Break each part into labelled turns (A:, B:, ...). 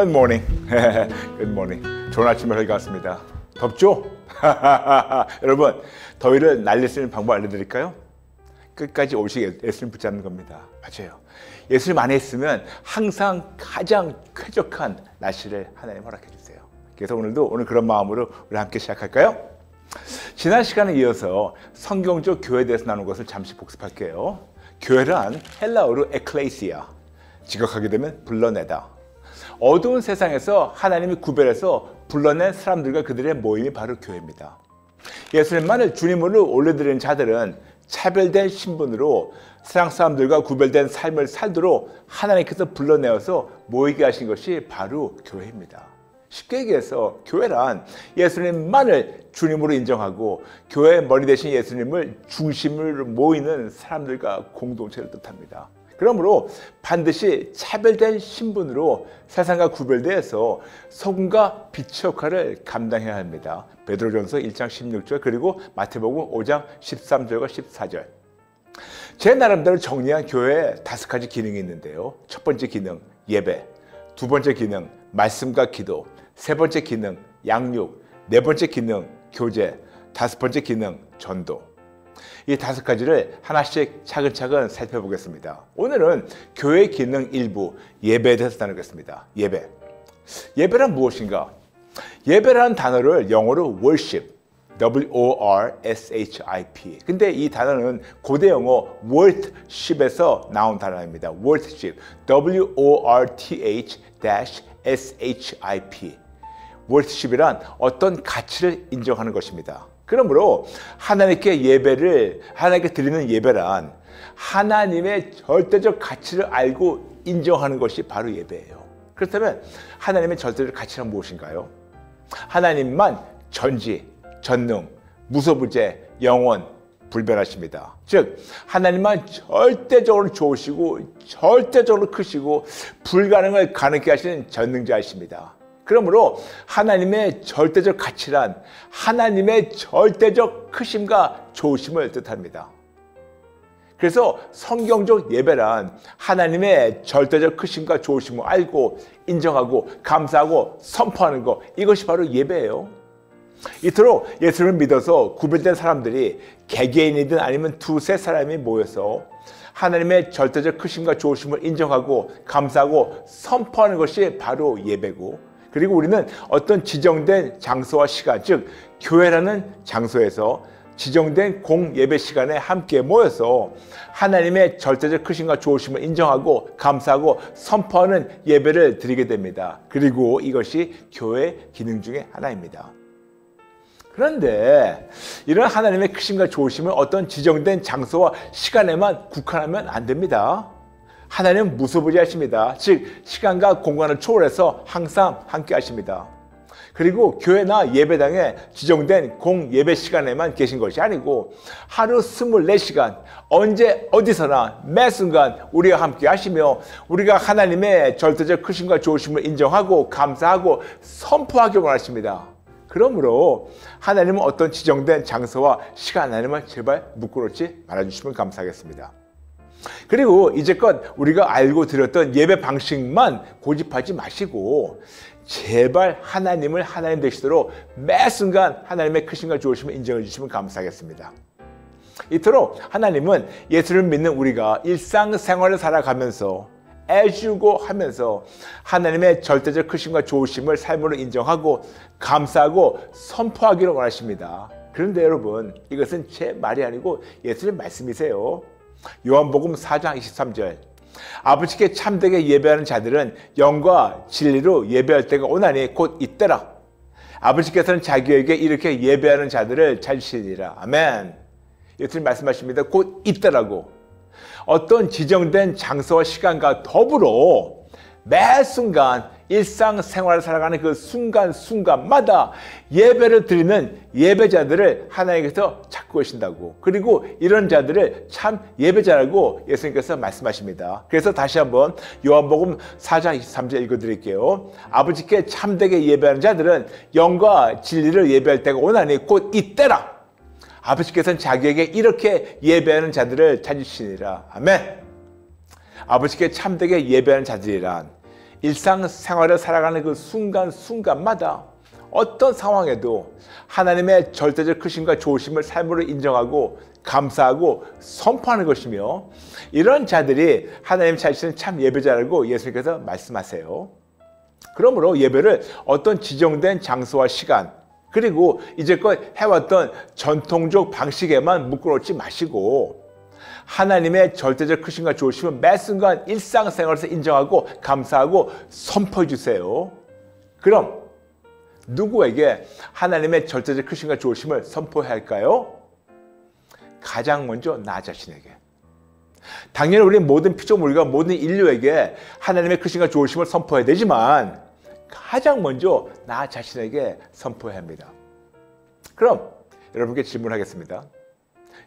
A: Good morning. Good morning. 좋은 아침을 밝았습니다. 덥죠? 여러분, 더위를 날릴 수 있는 방법 알려드릴까요? 끝까지 오직 예수님 붙잡는 겁니다. 맞아요. 예수님 안에 있으면 항상 가장 쾌적한 날씨를 하나님 허락해 주세요. 그래서 오늘도 오늘 그런 마음으로 우리 함께 시작할까요? 지난 시간에 이어서 성경적 교회에 대해서 나눈 것을 잠시 복습할게요. 교회란 헬라어로 에클레이시아, 직역하게 되면 불러내다. 어두운 세상에서 하나님이 구별해서 불러낸 사람들과 그들의 모임이 바로 교회입니다. 예수님만을 주님으로 올려드리는 자들은 차별된 신분으로 세상 사람들과 구별된 삶을 살도록 하나님께서 불러내어서 모이게 하신 것이 바로 교회입니다. 쉽게 얘기해서 교회란 예수님만을 주님으로 인정하고 교회의 머리 대신 예수님을 중심으로 모이는 사람들과 공동체를 뜻합니다. 그러므로 반드시 차별된 신분으로 세상과 구별되어서 소금과 빛의 역할을 감당해야 합니다. 베드로전서 1장 16절 그리고 마태복음 5장 13절과 14절. 제 나름대로 정리한 교회에 다섯 가지 기능이 있는데요. 첫 번째 기능 예배, 두 번째 기능 말씀과 기도, 세 번째 기능 양육, 네 번째 기능 교제, 다섯 번째 기능 전도. 이 다섯 가지를 하나씩 차근차근 살펴보겠습니다. 오늘은 교회 기능 일부 예배에 대해서 나누겠습니다. 예배. 예배란 무엇인가? 예배라는 단어를 영어로 worship, W-O-R-S-H-I-P. 근데 이 단어는 고대 영어 worship에서 나온 단어입니다. worship, W-O-R-T-H-S-H-I-P. worship이란 어떤 가치를 인정하는 것입니다. 그러므로 하나님께 예배를 하나님께 드리는 예배란 하나님의 절대적 가치를 알고 인정하는 것이 바로 예배예요. 그렇다면 하나님의 절대적 가치는 무엇인가요? 하나님만 전지, 전능, 무소부재, 영원, 불변하십니다. 즉 하나님만 절대적으로 좋으시고 절대적으로 크시고 불가능을 가능케 하시는 전능자이십니다. 그러므로 하나님의 절대적 가치란 하나님의 절대적 크심과 좋으심을 뜻합니다. 그래서 성경적 예배란 하나님의 절대적 크심과 좋으심을 알고 인정하고 감사하고 선포하는 것 이것이 바로 예배예요. 이토록 예수를 믿어서 구별된 사람들이 개개인이든 아니면 두세 사람이 모여서 하나님의 절대적 크심과 좋으심을 인정하고 감사하고 선포하는 것이 바로 예배고 그리고 우리는 어떤 지정된 장소와 시간, 즉 교회라는 장소에서 지정된 공예배 시간에 함께 모여서 하나님의 절대적 크심과 좋으심을 인정하고 감사하고 선포하는 예배를 드리게 됩니다. 그리고 이것이 교회 기능 중의 하나입니다. 그런데 이런 하나님의 크심과 좋으심을 어떤 지정된 장소와 시간에만 국한하면 안 됩니다. 하나님은 무소부지 하십니다. 즉 시간과 공간을 초월해서 항상 함께 하십니다. 그리고 교회나 예배당에 지정된 공예배 시간에만 계신 것이 아니고 하루 24시간 언제 어디서나 매 순간 우리가 함께 하시며 우리가 하나님의 절대적 크심과 좋으심을 인정하고 감사하고 선포하기 원하십니다. 그러므로 하나님은 어떤 지정된 장소와 시간 안에만 제발 묶어놓지 말아주시면 감사하겠습니다. 그리고 이제껏 우리가 알고 들었던 예배 방식만 고집하지 마시고 제발 하나님을 하나님 되시도록 매 순간 하나님의 크신과 좋으심을 인정해 주시면 감사하겠습니다. 이토록 하나님은 예수를 믿는 우리가 일상생활을 살아가면서 애주고 하면서 하나님의 절대적 크심과 좋으심을 삶으로 인정하고 감사하고 선포하기를 원하십니다. 그런데 여러분 이것은 제 말이 아니고 예수님 말씀이세요. 요한복음 4장 23절. 아버지께 참되게 예배하는 자들은 영과 진리로 예배할 때가 오나니 곧 이때라. 아버지께서는 자기에게 이렇게 예배하는 자들을 찾으시니라. 아멘. 예수님 말씀하십니다. 곧 이때라고. 어떤 지정된 장소와 시간과 더불어 매 순간 일상생활을 살아가는 그 순간순간마다 예배를 드리는 예배자들을 하나님께서 찾고 계신다고. 그리고 이런 자들을 참 예배자라고 예수님께서 말씀하십니다. 그래서 다시 한번 요한복음 4장 23절 읽어드릴게요. 아버지께 참되게 예배하는 자들은 영과 진리를 예배할 때가 오나니 곧 이때라. 아버지께서는 자기에게 이렇게 예배하는 자들을 찾으시니라. 아멘. 아버지께 참되게 예배하는 자들이란 일상생활을 살아가는 그 순간순간마다 어떤 상황에도 하나님의 절대적 크심과 좋으심을 삶으로 인정하고 감사하고 선포하는 것이며 이런 자들이 하나님 자신은 참 예배자라고 예수님께서 말씀하세요. 그러므로 예배를 어떤 지정된 장소와 시간 그리고 이제껏 해왔던 전통적 방식에만 묶어놓지 마시고 하나님의 절대적 크심과 좋으심을 매 순간 일상생활에서 인정하고 감사하고 선포해 주세요. 그럼 누구에게 하나님의 절대적 크심과 좋으심을 선포해야 할까요? 가장 먼저 나 자신에게. 당연히 우리 모든 피조물과 모든 인류에게 하나님의 크심과 좋으심을 선포해야 되지만 가장 먼저 나 자신에게 선포해야 합니다. 그럼 여러분께 질문하겠습니다.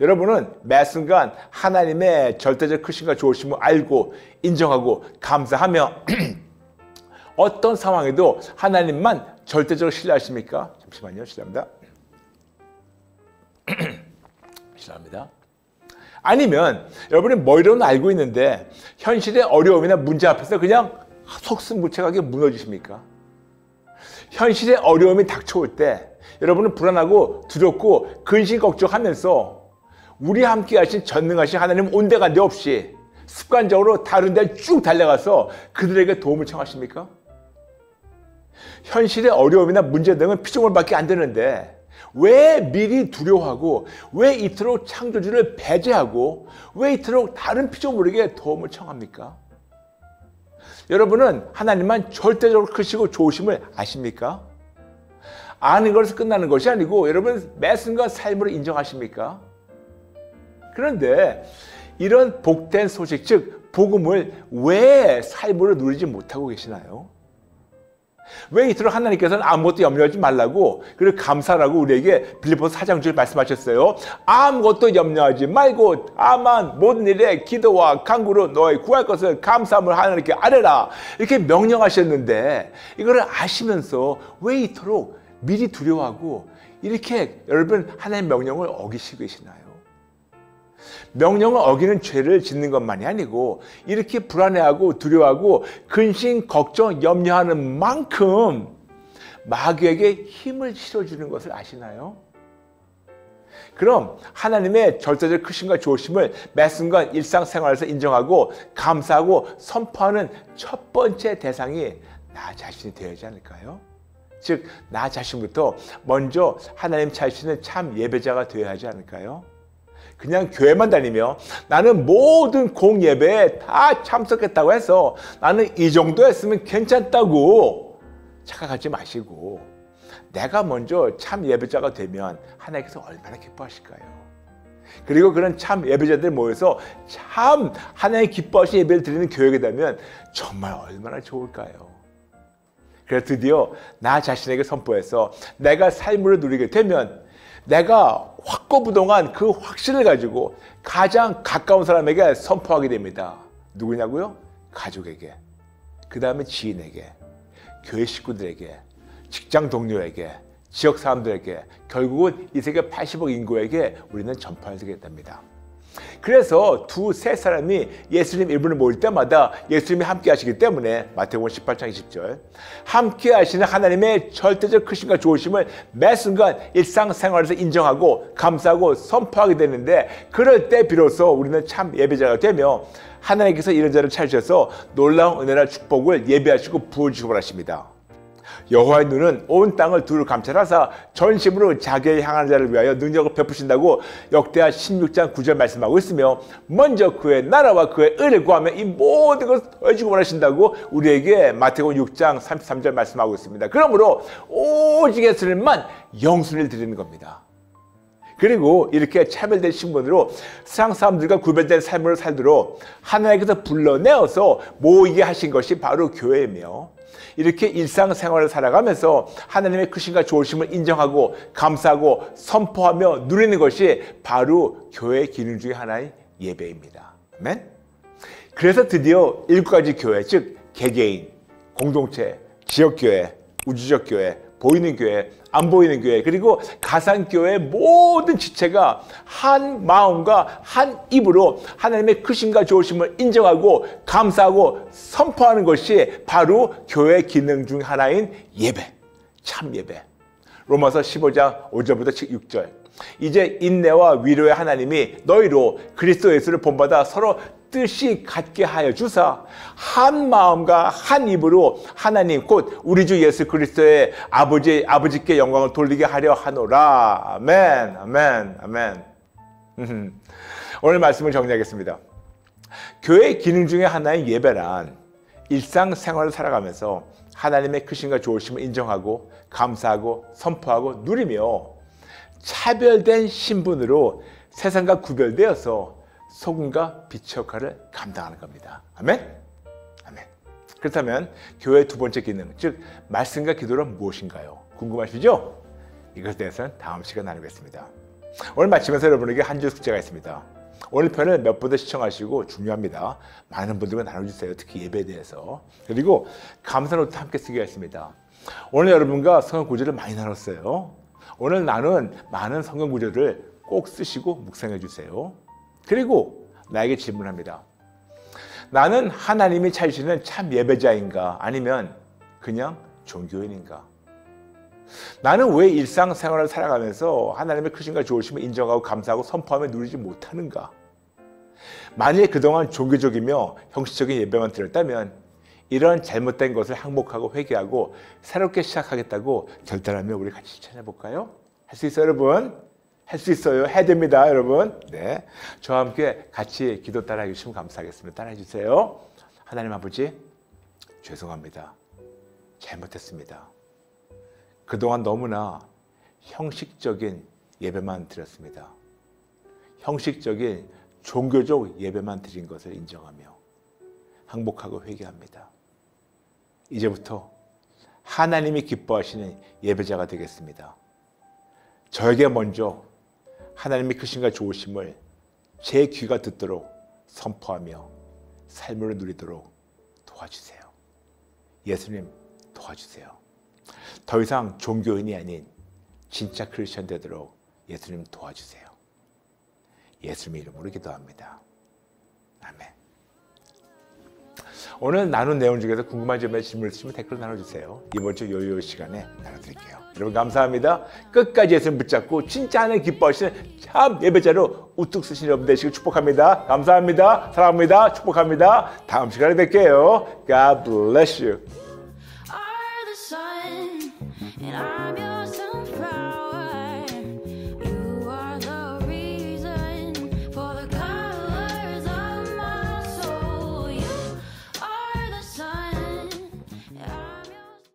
A: 여러분은 매 순간 하나님의 절대적 크심과 좋으심을 알고 인정하고 감사하며 어떤 상황에도 하나님만 절대적으로 신뢰하십니까? 잠시만요. 실례합니다. 실례합니다. 아니면 여러분이 머리로는 알고 있는데 현실의 어려움이나 문제 앞에서 그냥 속수무책하게 무너지십니까? 현실의 어려움이 닥쳐올 때 여러분은 불안하고 두렵고 근심 걱정하면서 우리 함께 하신 전능하신 하나님 온데간데 없이 습관적으로 다른 데 쭉 달려가서 그들에게 도움을 청하십니까? 현실의 어려움이나 문제 등은 피조물밖에 안 되는데 왜 미리 두려워하고 왜 이토록 창조주를 배제하고 왜 이토록 다른 피조물에게 도움을 청합니까? 여러분은 하나님만 절대적으로 크시고 좋으심을 아십니까? 아는 것에서 끝나는 것이 아니고 여러분 매 순간 삶으로 인정하십니까? 그런데 이런 복된 소식 즉 복음을 왜 삶으로 누리지 못하고 계시나요? 왜 이토록 하나님께서는 아무것도 염려하지 말라고 그리고 감사라고 우리에게 빌리포스 사장주에 말씀하셨어요. 아무것도 염려하지 말고 다만 모든 일에 기도와 간구로 너의 구할 것을 감사함을 하나님께 아뢰라 이렇게 명령하셨는데 이거를 아시면서 왜 이토록 미리 두려워하고 이렇게 여러분 하나님의 명령을 어기시고 계시나요? 명령을 어기는 죄를 짓는 것만이 아니고 이렇게 불안해하고 두려워하고 근심, 걱정, 염려하는 만큼 마귀에게 힘을 실어주는 것을 아시나요? 그럼 하나님의 절대적 크심과 매 순간 일상생활에서 인정하고 감사하고 선포하는 첫 번째 대상이 나 자신이 되어야지 않을까요? 즉, 나 자신부터 먼저 하나님 자신은 참 예배자가 되어야 하지 않을까요? 그냥 교회만 다니며 나는 모든 공예배에 다 참석했다고 해서 나는 이 정도 했으면 괜찮다고 착각하지 마시고 내가 먼저 참 예배자가 되면 하나님께서 얼마나 기뻐하실까요? 그리고 그런 참 예배자들 모여서 참 하나님 기뻐하시 예배를 드리는 교회가 되면 정말 얼마나 좋을까요? 그래서 드디어 나 자신에게 선포해서 내가 삶을 누리게 되면 내가 확고부동한 그 확신을 가지고 가장 가까운 사람에게 선포하게 됩니다. 누구냐고요? 가족에게. 그 다음에 지인에게, 교회 식구들에게, 직장 동료에게, 지역 사람들에게, 결국은 이 세계 80억 인구에게 우리는 전파하게 됩니다. 그래서 두 세 사람이 예수님 이름을 모일 때마다 예수님이 함께 하시기 때문에 마태복음 18장 20절 함께 하시는 하나님의 절대적 크심과 좋으심을 매 순간 일상생활에서 인정하고 감사하고 선포하게 되는데 그럴 때 비로소 우리는 참 예배자가 되며 하나님께서 이런 자를 찾으셔서 놀라운 은혜와 축복을 예배하시고 부어주시고 하십니다. 여호와의 눈은 온 땅을 두루 감찰하사 전심으로 자기의 향하는 자를 위하여 능력을 베푸신다고 역대하 16장 9절 말씀하고 있으며 먼저 그의 나라와 그의 의를 구하며 이 모든 것을 더해주고 원하신다고 우리에게 마태복음 6장 33절 말씀하고 있습니다. 그러므로 오직 예수님만 영순을 드리는 겁니다. 그리고 이렇게 차별된 신분으로 세상 사람들과 구별된 삶을 살도록 하나님께서 불러내어서 모이게 하신 것이 바로 교회이며 이렇게 일상생활을 살아가면서 하나님의 크신과 좋으심을 인정하고 감사하고 선포하며 누리는 것이 바로 교회의 기능 중의 하나인 예배입니다. 아멘. 그래서 드디어 일곱 가지 교회, 즉 개개인, 공동체, 지역교회, 우주적 교회, 보이는 교회, 안 보이는 교회, 그리고 가상교회 모든 지체가 한 마음과 한 입으로 하나님의 크심과 좋으심을 인정하고 감사하고 선포하는 것이 바로 교회 기능 중 하나인 예배, 참 예배. 로마서 15장 5절부터 6절. 이제 인내와 위로의 하나님이 너희로 그리스도 예수를 본받아 서로 뜻이 같게 하여 주사 한 마음과 한 입으로 하나님 곧 우리 주 예수 그리스도의 아버지 아버지께 영광을 돌리게 하려 하노라. 아멘 아멘 아멘. 오늘 말씀을 정리하겠습니다. 교회의 기능 중에 하나인 예배란 일상생활을 살아가면서 하나님의 크신과 좋으심을 인정하고 감사하고 선포하고 누리며 차별된 신분으로 세상과 구별되어서 소금과 빛의 역할을 감당하는 겁니다. 아멘? 아멘. 그렇다면 교회의 두 번째 기능, 즉 말씀과 기도는 무엇인가요? 궁금하시죠? 이것에 대해서는 다음 시간 나누겠습니다. 오늘 마치면서 여러분에게 한 줄 숙제가 있습니다. 오늘 편을 몇 번 더 시청하시고 중요합니다. 많은 분들과 나눠주세요. 특히 예배에 대해서. 그리고 감사 노트 함께 쓰기가 있습니다. 오늘 여러분과 성경 구절을 많이 나눴어요. 오늘 나눈 많은 성경 구절을 꼭 쓰시고 묵상해 주세요. 그리고 나에게 질문합니다. 나는 하나님이 찾으시는 참 예배자인가? 아니면 그냥 종교인인가? 나는 왜 일상생활을 살아가면서 하나님의 크신과 좋으심을 인정하고 감사하고 선포하며 누리지 못하는가? 만일 그동안 종교적이며 형식적인 예배만 드렸다면 이런 잘못된 것을 항복하고 회개하고 새롭게 시작하겠다고 결단하며 우리 같이 실천해 볼까요? 할 수 있어요, 여러분? 할 수 있어요. 해야 됩니다, 여러분. 네. 저와 함께 같이 기도 따라해 주시면 감사하겠습니다. 따라해 주세요. 하나님 아버지, 죄송합니다. 잘못했습니다. 그동안 너무나 형식적인 예배만 드렸습니다. 형식적인 종교적 예배만 드린 것을 인정하며 항복하고 회개합니다. 이제부터 하나님이 기뻐하시는 예배자가 되겠습니다. 저에게 먼저 하나님의 크신과 좋으심을 제 귀가 듣도록 선포하며 삶을 누리도록 도와주세요. 예수님 도와주세요. 더 이상 종교인이 아닌 진짜 크리스천 되도록 예수님 도와주세요. 예수님 이름으로 기도합니다. 아멘. 오늘 나눈 내용 중에서 궁금한 점에 질문을 주시면 댓글 나눠주세요. 이번 주 요요 시간에 나눠드릴게요. 여러분 감사합니다. 끝까지 예수님 붙잡고 진짜 하나님 기뻐하시는 참 예배자로 우뚝 쓰신 여러분 되시길 축복합니다. 감사합니다. 사랑합니다. 축복합니다. 다음 시간에 뵐게요. God bless you.